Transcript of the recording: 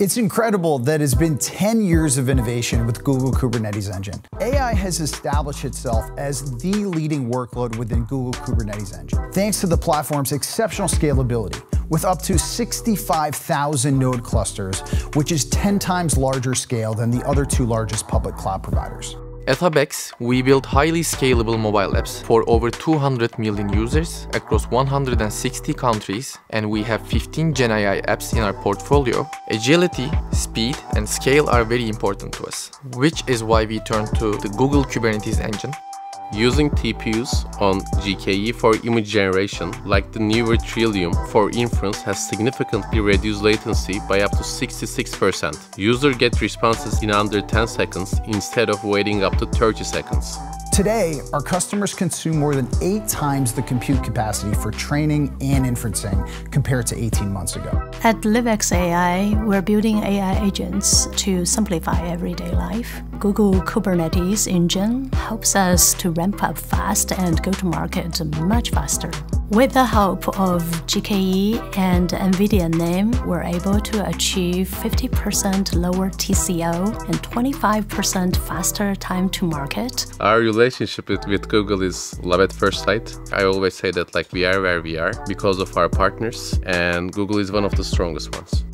It's incredible that it's been 10 years of innovation with Google Kubernetes Engine. AI has established itself as the leading workload within Google Kubernetes Engine, thanks to the platform's exceptional scalability, with up to 65,000 node clusters, which is 10 times larger scale than the other two largest public cloud providers. At HubX, we build highly scalable mobile apps for over 200 million users across 160 countries and we have 15 GenAI apps in our portfolio. Agility, speed and scale are very important to us, which is why we turn to the Google Kubernetes engine. Using TPUs on GKE for image generation, like the newer Trillium for inference has significantly reduced latency by up to 66%. User get responses in under 10 seconds instead of waiting up to 30 seconds. Today, our customers consume more than eight times the compute capacity for training and inferencing compared to 18 months ago. At LiveX AI, we're building AI agents to simplify everyday life. Google Kubernetes engine helps us to ramp up fast and go to market much faster. With the help of GKE and NVIDIA NIM, we're able to achieve 50% lower TCO and 25% faster time to market. Our relationship with, with Google is love at first sight. I always say that like we are where we are because of our partners and Google is one of the strongest ones.